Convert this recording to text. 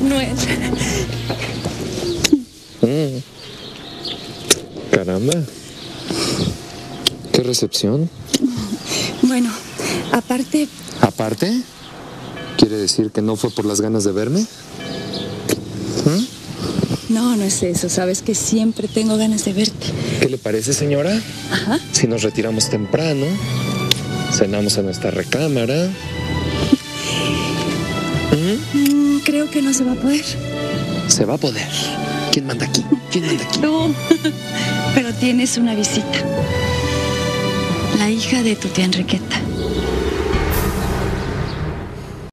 Manuel. Mm. Caramba. ¿Qué recepción? Bueno, aparte, ¿Aparte? ¿Quiere decir que no fue por las ganas de verme? no, no es eso. Sabes que siempre tengo ganas de verte. ¿Qué le parece, señora? Ajá. Si nos retiramos temprano, cenamos en nuestra recámara. Mm, creo que no se va a poder. Se va a poder. ¿Quién manda aquí? ¿Quién manda aquí? Tú. Pero tienes una visita. La hija de tu tía Enriqueta.